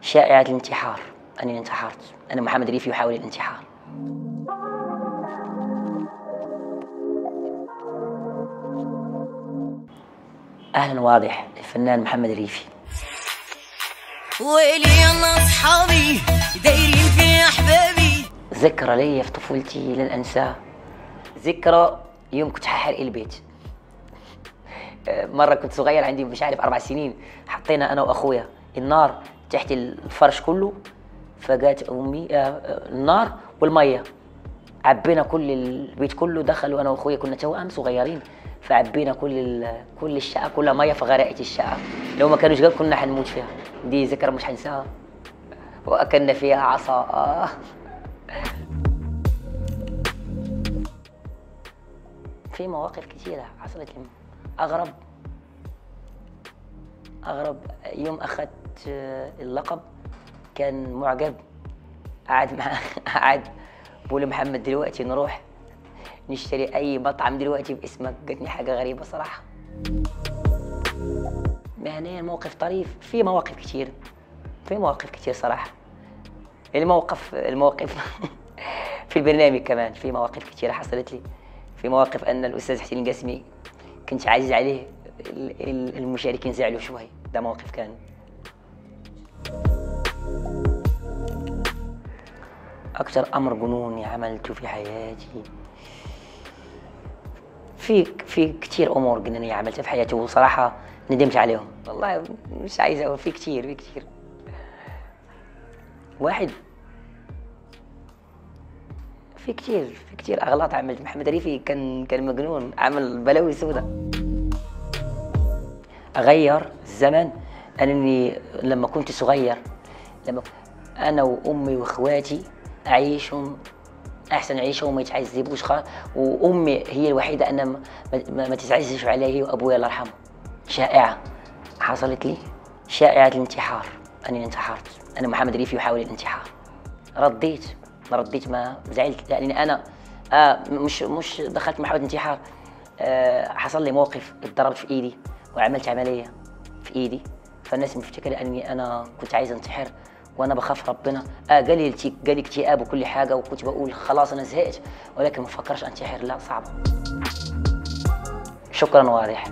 شائعة الانتحار. أنني انتحرت. أنا محمد ريفي يحاول الانتحار. أهلا واضح الفنان محمد ريفي. ويلي يلا أصحابي دايرين في أحبابي. ذكرى ليا في طفولتي لن أنساها. ذكرى يوم كنت ححرق البيت. آه، مرة كنت صغير عندي مش عارف أربع سنين. حطينا أنا وأخويا النار تحت الفرش كله فجات أمي آه، آه، النار والمية. عبينا كل البيت كله دخلوا أنا وأخويا كنا توأم صغيرين فعبينا كل كل الشقة كلها مية فغرقت الشقة. لو ما كانوش جاب كنا حنموت فيها. دي ذكرى مش هنساها وأكلنا فيها عصا. في مواقف كثيرة حصلت لي. أغرب أغرب يوم أخذت آه، اللقب كان معجب. قعد مع قعد بقول محمد دلوقتي نروح نشتري أي مطعم دلوقتي باسمك. جاتني حاجة غريبة صراحة. مهنيا موقف طريف. في مواقف كتير. في مواقف كتير صراحة. الموقف المواقف في البرنامج كمان في مواقف كتيرة حصلت لي. في مواقف أن الأستاذ حسين القاسمي كنت عايز عليه. ال- ال- المشاركين زعلوا شوي. ده موقف كان أكثر أمر جنوني عملته في حياتي. في في كتير أمور جنونية عملتها في حياتي وصراحة ندمت عليهم. والله مش عايز أقول في كتير في كتير. واحد في كتير في كتير أغلاط عملت. محمد ريفي كان كان مجنون عمل بلاوي سودة. أغير الزمن أنني لما كنت صغير لما أنا وأمي وإخواتي اعيشهم أحسن عيشه وما يتعذبوش وأمي هي الوحيدة أنا ما, ما, عليها هي وأبويا الله يرحمه. شائعة. حصلت لي شائعة الانتحار. أني انتحرت. أنا محمد ريفي يحاول الانتحار. رديت. ما رديت ما زعلت. لأني أنا آه مش مش دخلت محاولة انتحار آه حصل لي موقف اتضربت في إيدي وعملت عملية في إيدي. فالناس مفتكرة أني أنا كنت عايز أنتحر. وأنا بخاف ربنا. آه جالي جالي اكتئاب وكل حاجة وكنت بقول خلاص أنا زهقت ولكن ما فكرش أنتحر. لا صعبة. شكرا واضح